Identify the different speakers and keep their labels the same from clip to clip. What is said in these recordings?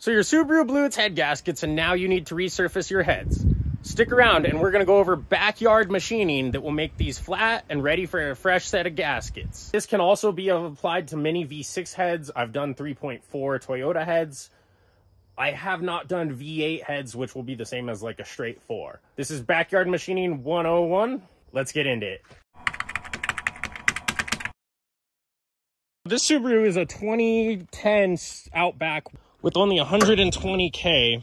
Speaker 1: So your Subaru blew its head gaskets and now you need to resurface your heads. Stick around and we're gonna go over backyard machining that will make these flat and ready for a fresh set of gaskets. This can also be applied to many V6 heads. I've done 3.4 Toyota heads. I have not done V8 heads, which will be the same as like a straight four. This is Backyard Machining 101. Let's get into it. This Subaru is a 2010 Outback with only 120K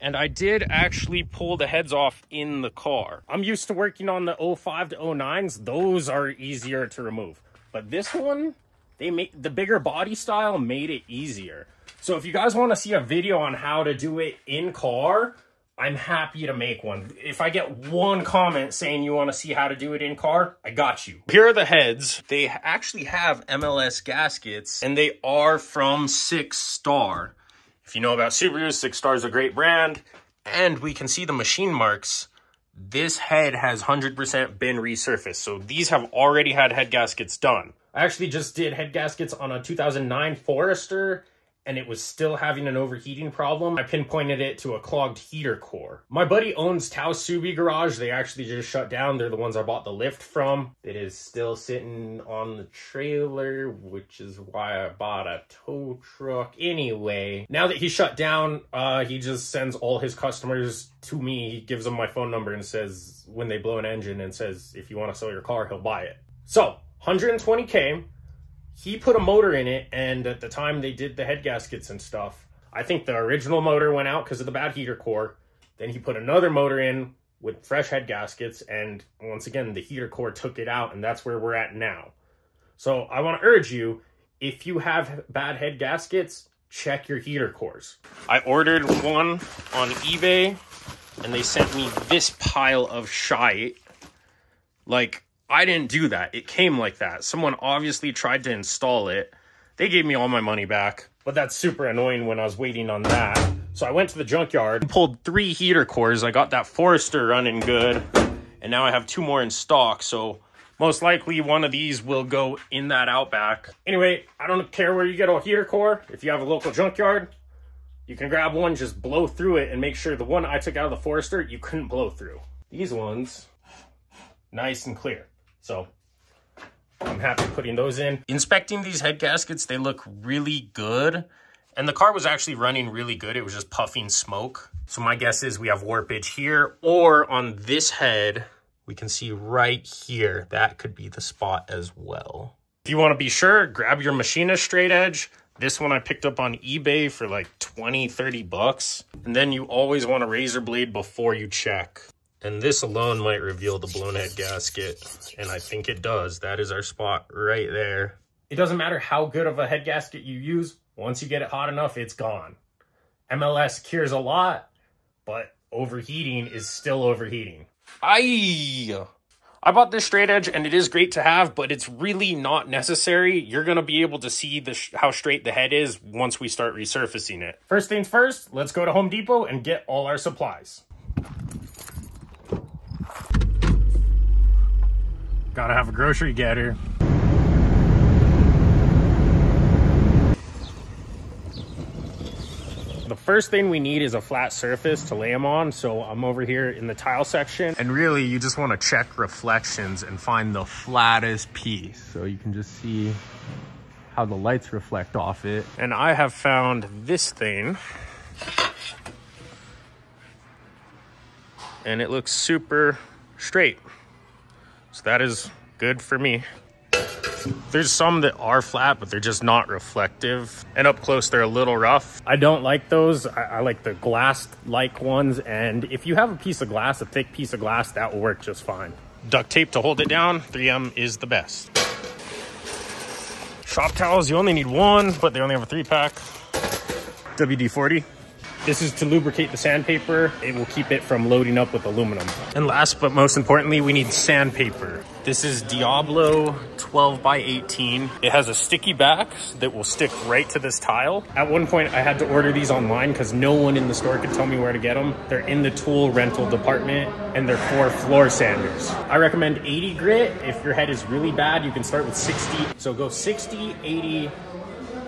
Speaker 1: and I did actually pull the heads off in the car. I'm used to working on the 05 to 09s. Those are easier to remove. But this one, they made the bigger body style made it easier. So if you guys want to see a video on how to do it in car, I'm happy to make one. If I get one comment saying you want to see how to do it in car, I got you. Here are the heads. They actually have MLS gaskets and they are from Six Star. If you know about Subaru, Six Star is a great brand. And we can see the machine marks. This head has 100% been resurfaced. So these have already had head gaskets done. I actually just did head gaskets on a 2009 Forester and it was still having an overheating problem, I pinpointed it to a clogged heater core. My buddy owns Tao Subi Garage. They actually just shut down. They're the ones I bought the lift from. It is still sitting on the trailer, which is why I bought a tow truck. Anyway, now that he shut down, uh, he just sends all his customers to me. He gives them my phone number and says when they blow an engine and says, if you want to sell your car, he'll buy it. So 120K, he put a motor in it, and at the time they did the head gaskets and stuff, I think the original motor went out because of the bad heater core. Then he put another motor in with fresh head gaskets, and once again, the heater core took it out, and that's where we're at now. So I want to urge you, if you have bad head gaskets, check your heater cores. I ordered one on eBay, and they sent me this pile of shite. Like, I didn't do that. It came like that. Someone obviously tried to install it. They gave me all my money back, but that's super annoying when I was waiting on that. So I went to the junkyard, pulled three heater cores. I got that Forester running good, and now I have two more in stock. So most likely one of these will go in that Outback. Anyway, I don't care where you get a heater core. If you have a local junkyard, you can grab one, just blow through it, and make sure the one I took out of the Forester, you couldn't blow through. These ones, nice and clear. So I'm happy putting those in. Inspecting these head gaskets, they look really good. And the car was actually running really good. It was just puffing smoke. So my guess is we have warpage here or on this head, we can see right here. That could be the spot as well. If you want to be sure, grab your machinist straight edge. This one I picked up on eBay for like 20, 30 bucks. And then you always want a razor blade before you check. And this alone might reveal the blown head gasket. And I think it does. That is our spot right there. It doesn't matter how good of a head gasket you use. Once you get it hot enough, it's gone. MLS cures a lot, but overheating is still overheating. I I bought this straight edge and it is great to have, but it's really not necessary. You're going to be able to see the how straight the head is once we start resurfacing it. First things first, let's go to Home Depot and get all our supplies. Gotta have a grocery getter. The first thing we need is a flat surface to lay them on. So I'm over here in the tile section. And really you just wanna check reflections and find the flattest piece. So you can just see how the lights reflect off it. And I have found this thing. And it looks super straight. So that is good for me. There's some that are flat, but they're just not reflective. And up close, they're a little rough. I don't like those. I, I like the glass-like ones. And if you have a piece of glass, a thick piece of glass, that will work just fine. Duct tape to hold it down, 3M is the best. Shop towels, you only need one, but they only have a three pack. WD-40. This is to lubricate the sandpaper. It will keep it from loading up with aluminum. And last but most importantly, we need sandpaper. This is Diablo 12 by 18. It has a sticky back that will stick right to this tile. At one point, I had to order these online because no one in the store could tell me where to get them. They're in the tool rental department and they're for floor sanders. I recommend 80 grit. If your head is really bad, you can start with 60. So go 60, 80,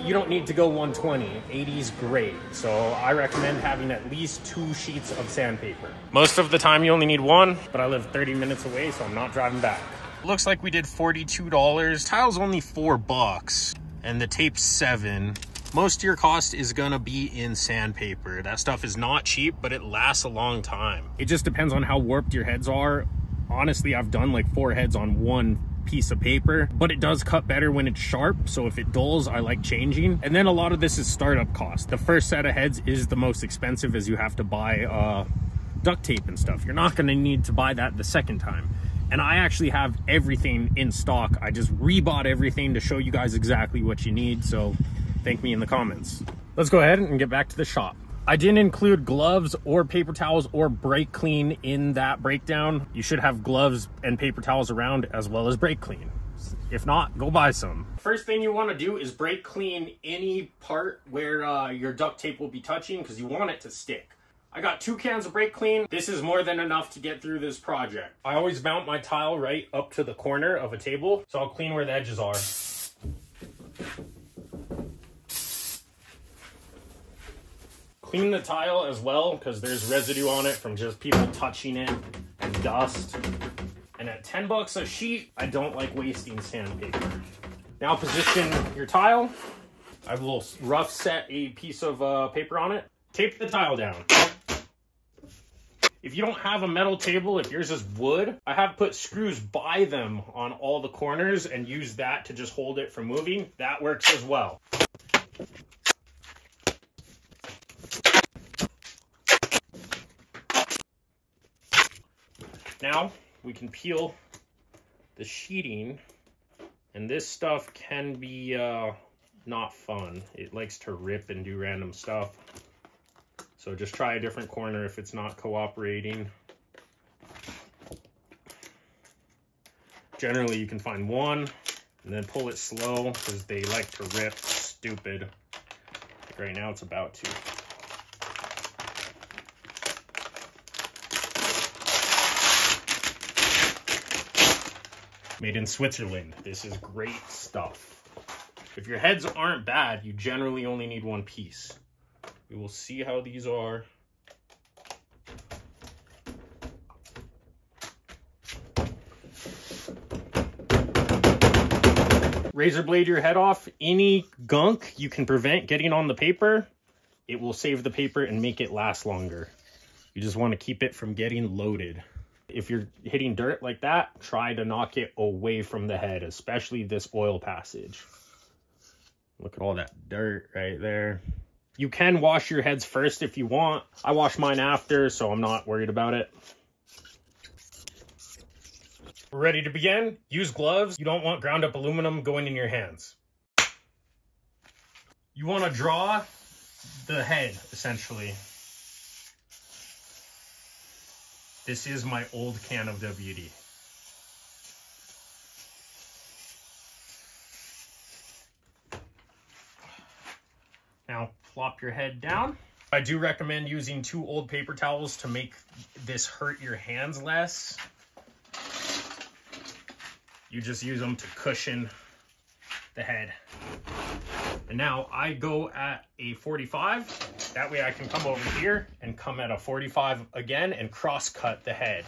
Speaker 1: you don't need to go 120. 80 is great. So I recommend having at least two sheets of sandpaper. Most of the time you only need one, but I live 30 minutes away, so I'm not driving back. Looks like we did $42. Tile's only four bucks and the tape's seven. Most of your cost is gonna be in sandpaper. That stuff is not cheap, but it lasts a long time. It just depends on how warped your heads are. Honestly, I've done like four heads on one piece of paper, but it does cut better when it's sharp. So if it dulls, I like changing. And then a lot of this is startup cost. The first set of heads is the most expensive as you have to buy uh, duct tape and stuff. You're not gonna need to buy that the second time and I actually have everything in stock. I just rebought everything to show you guys exactly what you need, so thank me in the comments. Let's go ahead and get back to the shop. I didn't include gloves or paper towels or brake clean in that breakdown. You should have gloves and paper towels around as well as brake clean. If not, go buy some. First thing you want to do is brake clean any part where uh, your duct tape will be touching because you want it to stick. I got two cans of brake clean. This is more than enough to get through this project. I always mount my tile right up to the corner of a table, so I'll clean where the edges are. Clean the tile as well, because there's residue on it from just people touching it and dust. And at 10 bucks a sheet, I don't like wasting sandpaper. Now position your tile. I will rough set a piece of uh, paper on it. Tape the tile down. If you don't have a metal table, if yours is wood, I have put screws by them on all the corners and use that to just hold it from moving. That works as well. Now we can peel the sheeting and this stuff can be uh, not fun. It likes to rip and do random stuff. So just try a different corner if it's not cooperating. Generally, you can find one and then pull it slow because they like to rip stupid. Like right now, it's about to. Made in Switzerland. This is great stuff. If your heads aren't bad, you generally only need one piece. We will see how these are. Razor blade your head off. Any gunk you can prevent getting on the paper, it will save the paper and make it last longer. You just want to keep it from getting loaded. If you're hitting dirt like that, try to knock it away from the head, especially this oil passage. Look at all that dirt right there. You can wash your heads first if you want. I wash mine after, so I'm not worried about it. We're ready to begin. Use gloves. You don't want ground up aluminum going in your hands. You want to draw the head, essentially. This is my old can of WD. Now plop your head down. I do recommend using two old paper towels to make this hurt your hands less. You just use them to cushion the head. And now I go at a 45. That way I can come over here and come at a 45 again and cross cut the head.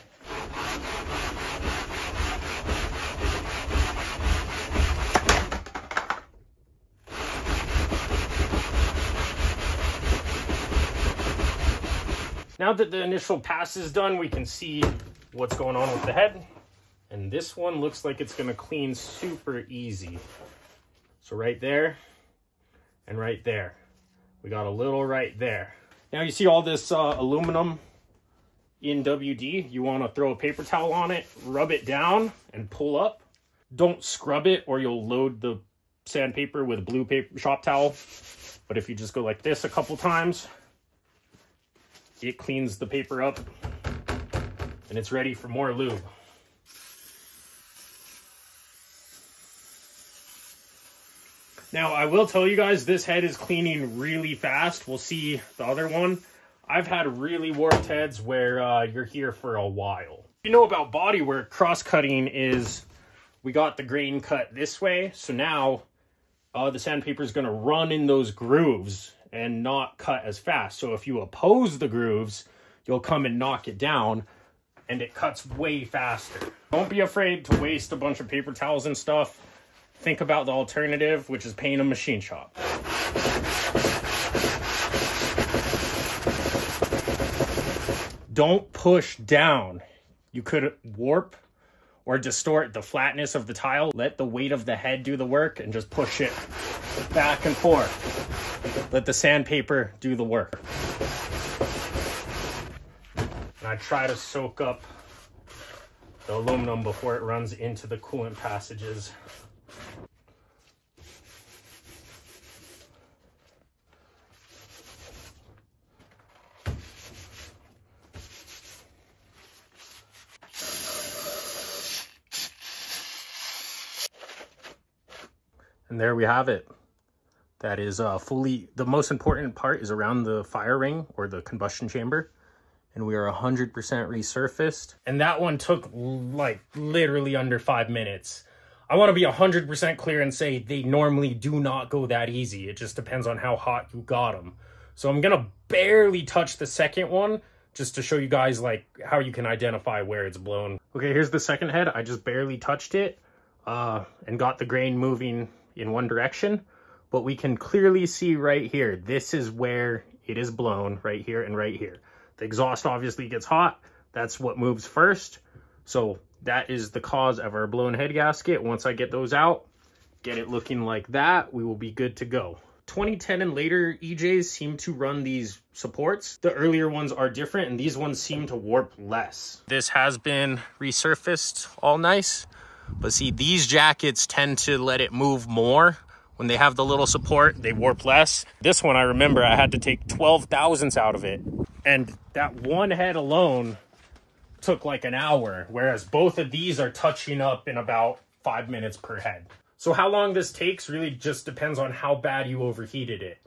Speaker 1: Now that the initial pass is done, we can see what's going on with the head. And this one looks like it's gonna clean super easy. So right there and right there. We got a little right there. Now you see all this uh, aluminum in WD. You wanna throw a paper towel on it, rub it down and pull up. Don't scrub it or you'll load the sandpaper with a blue paper shop towel. But if you just go like this a couple times, it cleans the paper up and it's ready for more lube. Now, I will tell you guys, this head is cleaning really fast. We'll see the other one. I've had really warped heads where uh, you're here for a while. You know about body work, cross-cutting is, we got the grain cut this way, so now uh, the sandpaper is going to run in those grooves and not cut as fast. So if you oppose the grooves, you'll come and knock it down and it cuts way faster. Don't be afraid to waste a bunch of paper towels and stuff. Think about the alternative, which is paying a machine shop. Don't push down. You could warp or distort the flatness of the tile. Let the weight of the head do the work and just push it back and forth. Let the sandpaper do the work. And I try to soak up the aluminum before it runs into the coolant passages. And there we have it. That is uh, fully, the most important part is around the fire ring or the combustion chamber. And we are 100% resurfaced. And that one took like literally under five minutes. I want to be 100% clear and say they normally do not go that easy. It just depends on how hot you got them. So I'm going to barely touch the second one just to show you guys like how you can identify where it's blown. Okay, here's the second head. I just barely touched it uh, and got the grain moving in one direction, but we can clearly see right here, this is where it is blown right here and right here. The exhaust obviously gets hot. That's what moves first. So that is the cause of our blown head gasket. Once I get those out, get it looking like that, we will be good to go. 2010 and later EJs seem to run these supports. The earlier ones are different and these ones seem to warp less. This has been resurfaced all nice. But see, these jackets tend to let it move more. When they have the little support, they warp less. This one, I remember I had to take 12 thousandths out of it. And that one head alone took like an hour, whereas both of these are touching up in about five minutes per head. So how long this takes really just depends on how bad you overheated it.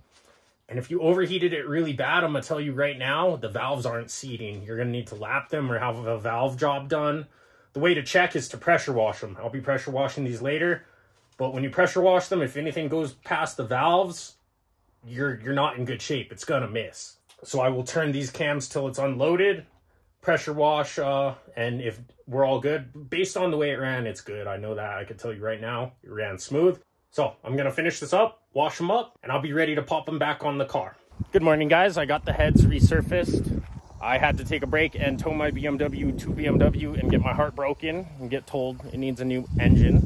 Speaker 1: And if you overheated it really bad, I'm gonna tell you right now, the valves aren't seating. You're gonna need to lap them or have a valve job done. The way to check is to pressure wash them. I'll be pressure washing these later. But when you pressure wash them, if anything goes past the valves, you're you're not in good shape. It's gonna miss. So I will turn these cams till it's unloaded, pressure wash, uh, and if we're all good, based on the way it ran, it's good. I know that. I can tell you right now, it ran smooth. So I'm gonna finish this up, wash them up, and I'll be ready to pop them back on the car. Good morning, guys. I got the heads resurfaced. I had to take a break and tow my BMW to BMW and get my heart broken and get told it needs a new engine.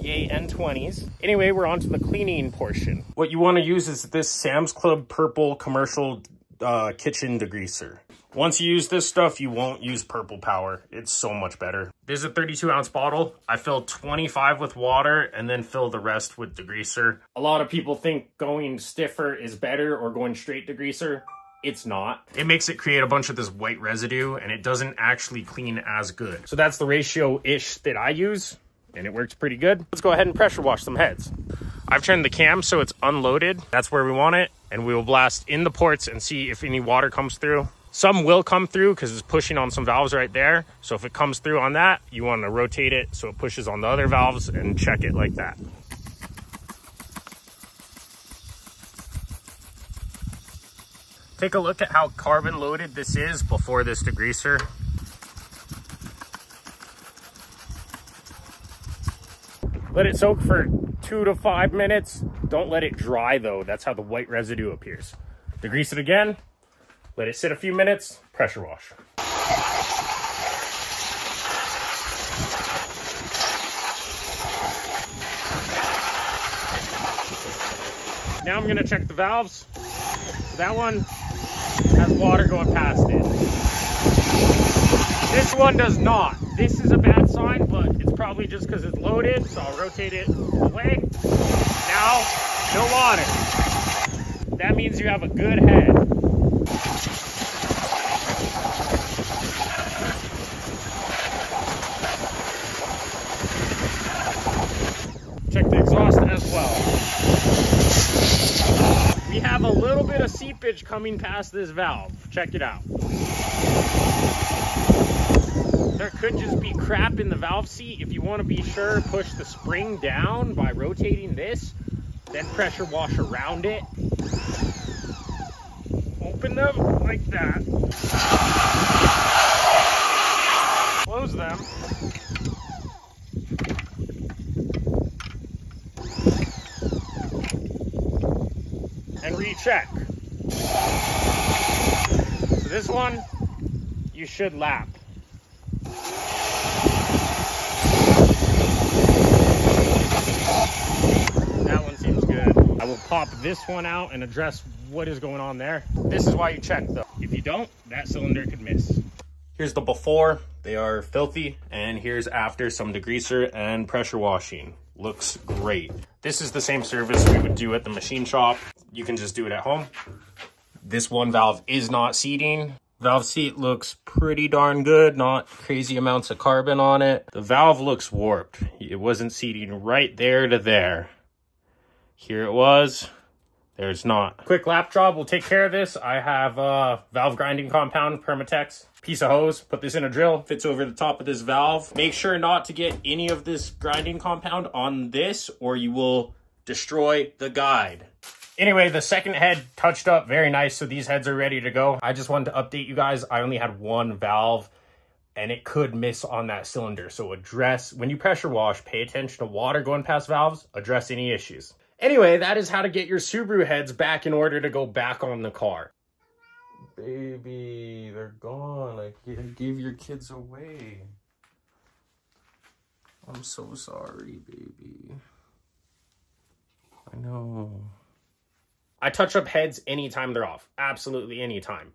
Speaker 1: Yay, N20s. Anyway, we're on to the cleaning portion. What you want to use is this Sam's Club purple commercial uh, kitchen degreaser. Once you use this stuff, you won't use purple power. It's so much better. This is a 32 ounce bottle. I fill 25 with water and then fill the rest with degreaser. A lot of people think going stiffer is better or going straight degreaser it's not. It makes it create a bunch of this white residue and it doesn't actually clean as good. So that's the ratio-ish that I use and it works pretty good. Let's go ahead and pressure wash some heads. I've turned the cam so it's unloaded. That's where we want it. And we will blast in the ports and see if any water comes through. Some will come through because it's pushing on some valves right there. So if it comes through on that, you want to rotate it so it pushes on the other valves and check it like that. Take a look at how carbon loaded this is before this degreaser. Let it soak for two to five minutes. Don't let it dry though. That's how the white residue appears. Degrease it again. Let it sit a few minutes. Pressure wash. Now I'm gonna check the valves. That one has water going past it. This one does not. This is a bad sign, but it's probably just because it's loaded, so I'll rotate it away. Now, no water. That means you have a good head. Check the exhaust as well we have a little bit of seepage coming past this valve. Check it out. There could just be crap in the valve seat. If you want to be sure, push the spring down by rotating this, then pressure wash around it. Open them like that. Close them. And recheck. So this one, you should lap. That one seems good. I will pop this one out and address what is going on there. This is why you check though. If you don't, that cylinder could miss. Here's the before. They are filthy. And here's after some degreaser and pressure washing. Looks great. This is the same service we would do at the machine shop. You can just do it at home. This one valve is not seating. Valve seat looks pretty darn good, not crazy amounts of carbon on it. The valve looks warped. It wasn't seating right there to there. Here it was. There's not. Quick lap job will take care of this. I have uh, valve grinding compound, Permatex, piece of hose. Put this in a drill, fits over the top of this valve. Make sure not to get any of this grinding compound on this or you will destroy the guide. Anyway, the second head touched up very nice, so these heads are ready to go. I just wanted to update you guys. I only had one valve and it could miss on that cylinder. So address, when you pressure wash, pay attention to water going past valves, address any issues. Anyway, that is how to get your Subaru heads back in order to go back on the car. Baby, they're gone. I gave your kids away. I'm so sorry, baby. I know. I touch up heads anytime they're off. Absolutely anytime.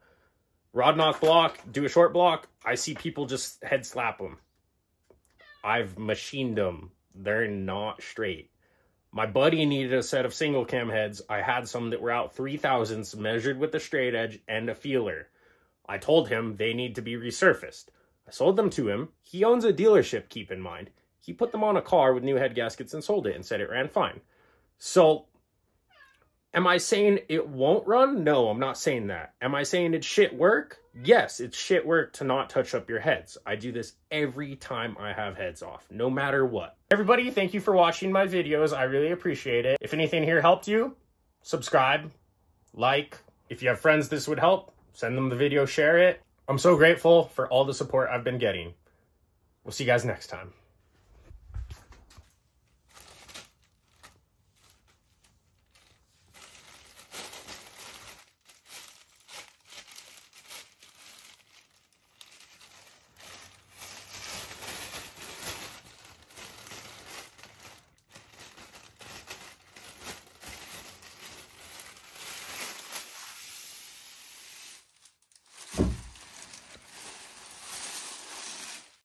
Speaker 1: Rod knock block, do a short block. I see people just head slap them. I've machined them. They're not straight. My buddy needed a set of single cam heads. I had some that were out 3000s measured with a straight edge and a feeler. I told him they need to be resurfaced. I sold them to him. He owns a dealership, keep in mind. He put them on a car with new head gaskets and sold it and said it ran fine. So Am I saying it won't run? No, I'm not saying that. Am I saying it's shit work? Yes, it's shit work to not touch up your heads. I do this every time I have heads off, no matter what. Everybody, thank you for watching my videos. I really appreciate it. If anything here helped you, subscribe, like. If you have friends this would help, send them the video, share it. I'm so grateful for all the support I've been getting. We'll see you guys next time.